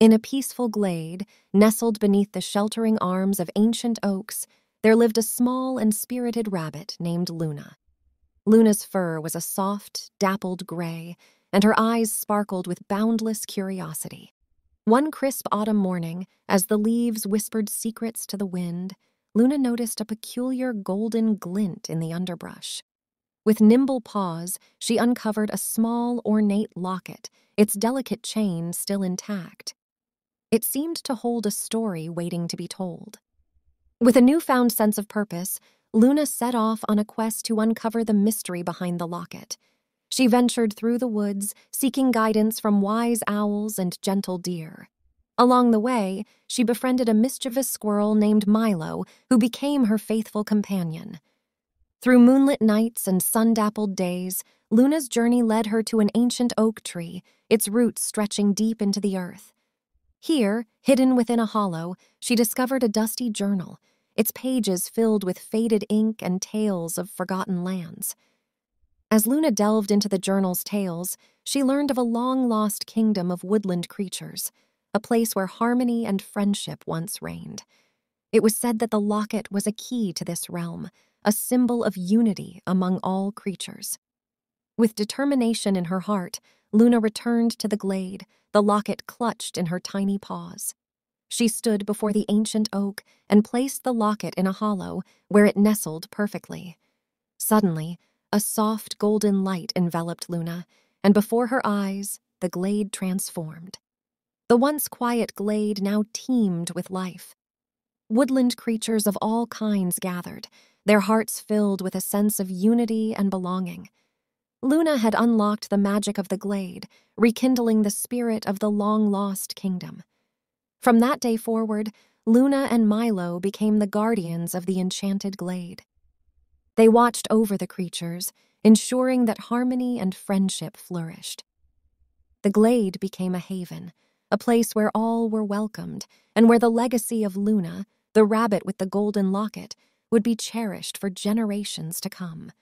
In a peaceful glade, nestled beneath the sheltering arms of ancient oaks, there lived a small and spirited rabbit named Luna. Luna's fur was a soft, dappled gray, and her eyes sparkled with boundless curiosity. One crisp autumn morning, as the leaves whispered secrets to the wind, Luna noticed a peculiar golden glint in the underbrush. With nimble paws, she uncovered a small, ornate locket, its delicate chain still intact. It seemed to hold a story waiting to be told. With a newfound sense of purpose, Luna set off on a quest to uncover the mystery behind the locket. She ventured through the woods, seeking guidance from wise owls and gentle deer. Along the way, she befriended a mischievous squirrel named Milo, who became her faithful companion. Through moonlit nights and sun dappled days, Luna's journey led her to an ancient oak tree, its roots stretching deep into the earth. Here, hidden within a hollow, she discovered a dusty journal, its pages filled with faded ink and tales of forgotten lands. As Luna delved into the journal's tales, she learned of a long lost kingdom of woodland creatures, a place where harmony and friendship once reigned. It was said that the locket was a key to this realm, a symbol of unity among all creatures. With determination in her heart, Luna returned to the glade, the locket clutched in her tiny paws. She stood before the ancient oak and placed the locket in a hollow where it nestled perfectly. Suddenly, a soft golden light enveloped Luna, and before her eyes, the glade transformed. The once quiet glade now teemed with life. Woodland creatures of all kinds gathered, their hearts filled with a sense of unity and belonging. Luna had unlocked the magic of the glade, rekindling the spirit of the long lost kingdom. From that day forward, Luna and Milo became the guardians of the enchanted glade. They watched over the creatures, ensuring that harmony and friendship flourished. The glade became a haven, a place where all were welcomed, and where the legacy of Luna, the rabbit with the golden locket, would be cherished for generations to come.